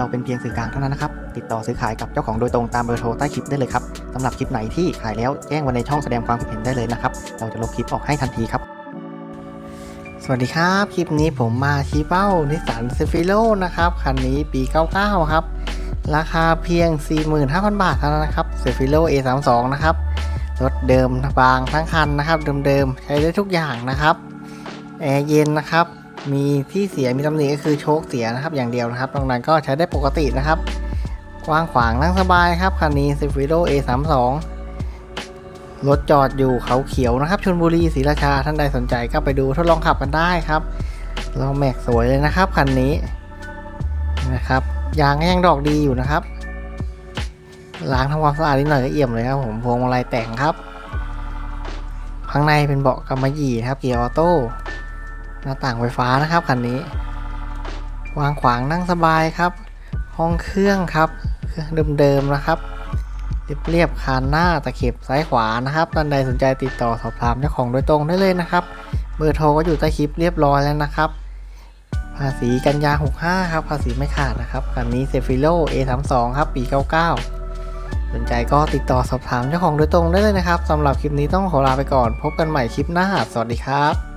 เราเป็นเพียงสื่อกลางเท่านั้นนะครับ ติดต่อซื้อขายกับเจ้าของโดยตรงตามเบอร์โทรใต้คลิปได้เลยครับสำหรับคลิปไหนที่ขายแล้วแจ้งไว้ในช่องแสดงความคิดเห็นได้เลยนะครับ เราจะลบคลิปออกให้ทันทีครับ สวัสดีครับ คลิปนี้ผมมาชี้เป้านิสสันเซฟิโลนะครับคันนี้ปี 99 ครับ ราคาเพียง 45,000 บาทเท่านั้นนะครับเซฟิโล A32 นะครับรถเดิมบางทั้งคันนะครับ เดิมๆใช้ได้ทุกอย่างนะครับแอร์เย็นนะครับ มีที่เสียมีตำหนิก็คือโชคเสียนะครับ อย่างเดียวนะครับตรงนั้นก็ใช้ได้ปกตินะครับกว้างขวางนั่งสบายครับคันนี้ c ซฟิโ A32 รถจอดอยู่เขาเขียวนะครับชลบุรีศรีราชาท่านใดสนใจก็ไปดูทดลองขับกันได้ครับล้อแม็กสวยเลยนะครับคันนี้นะครับยางก็ยังดอกดีอยู่นะครับล้างทำความสะอาดนิดหน่อยก็เอี่ยมเลยครับผมพวงมาลัยแต่งครับ ข้างในเป็นเบาะกำมะหยี่ครับเกียร์ออโต้ หน้าต่างไฟฟ้านะครับคันนี้ กว้างขวางนั่งสบายครับ ห้องเครื่องครับเครื่องเดิมๆนะครับเรียบๆคานหน้าตะเข็บซ้ายขวานะครับท่านใดสนใจติดต่อสอบถามเจ้าของโดยตรงได้เลยนะครับเบอร์โทรก็อยู่ใต้คลิปเรียบร้อยแล้วนะครับ ภาษีกันยา 65 ครับ ภาษีไม่ขาดนะครับคันนี้เซฟิโร่ A32 ครับ ปี 99 สนใจก็ติดต่อสอบถามเจ้าของโดยตรงได้เลยนะครับสำหรับคลิปนี้ต้องขอลาไปก่อน พบกันใหม่คลิปหน้า สวัสดีครับ